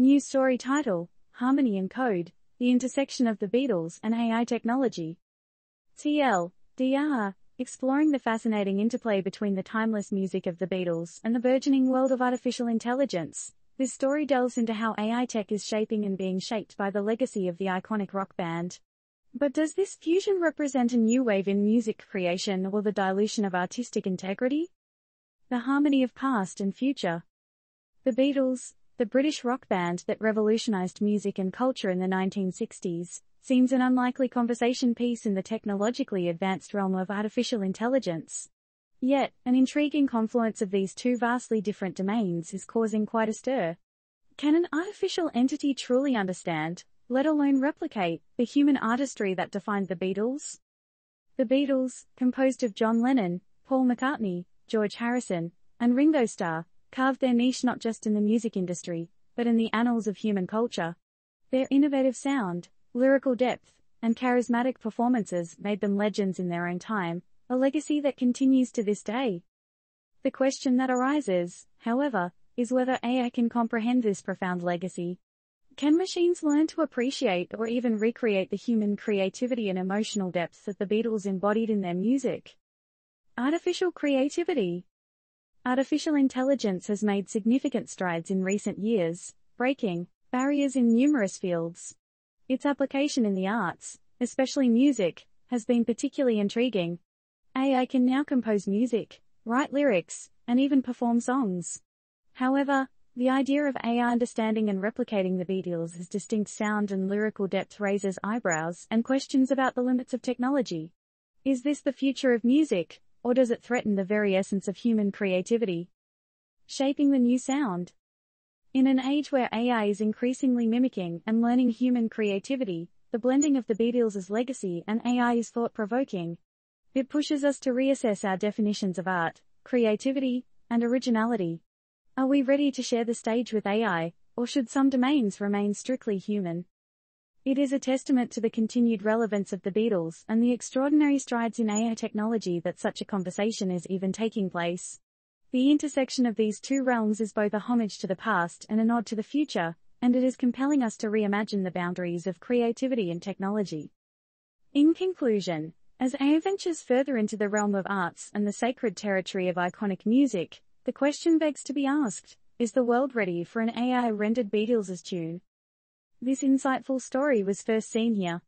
New story title, Harmony and Code, the intersection of the Beatles and AI technology. TL, DR, exploring the fascinating interplay between the timeless music of the Beatles and the burgeoning world of artificial intelligence. This story delves into how AI tech is shaping and being shaped by the legacy of the iconic rock band. But does this fusion represent a new wave in music creation or the dilution of artistic integrity? The harmony of past and future. The Beatles, the British rock band that revolutionized music and culture in the 1960s, seems an unlikely conversation piece in the technologically advanced realm of artificial intelligence. Yet, an intriguing confluence of these two vastly different domains is causing quite a stir. Can an artificial entity truly understand, let alone replicate, the human artistry that defined the Beatles? The Beatles, composed of John Lennon, Paul McCartney, George Harrison, and Ringo Starr, carved their niche not just in the music industry, but in the annals of human culture. Their innovative sound, lyrical depth, and charismatic performances made them legends in their own time, a legacy that continues to this day. The question that arises, however, is whether AI can comprehend this profound legacy. Can machines learn to appreciate or even recreate the human creativity and emotional depth that the Beatles embodied in their music? Artificial creativity, Artificial intelligence has made significant strides in recent years, breaking barriers in numerous fields. Its application in the arts, especially music, has been particularly intriguing. AI can now compose music, write lyrics, and even perform songs. However, the idea of AI understanding and replicating the Beatles' distinct sound and lyrical depth raises eyebrows and questions about the limits of technology. Is this the future of music, or does it threaten the very essence of human creativity? Shaping the new sound. In an age where AI is increasingly mimicking and learning human creativity, the blending of the Beatles' legacy and AI is thought-provoking. It pushes us to reassess our definitions of art, creativity, and originality. Are we ready to share the stage with AI, or should some domains remain strictly human? It is a testament to the continued relevance of the Beatles and the extraordinary strides in AI technology that such a conversation is even taking place. The intersection of these two realms is both a homage to the past and a nod to the future, and it is compelling us to reimagine the boundaries of creativity and technology. In conclusion, as AI ventures further into the realm of arts and the sacred territory of iconic music, the question begs to be asked, is the world ready for an AI rendered Beatles' tune? This insightful story was first seen here,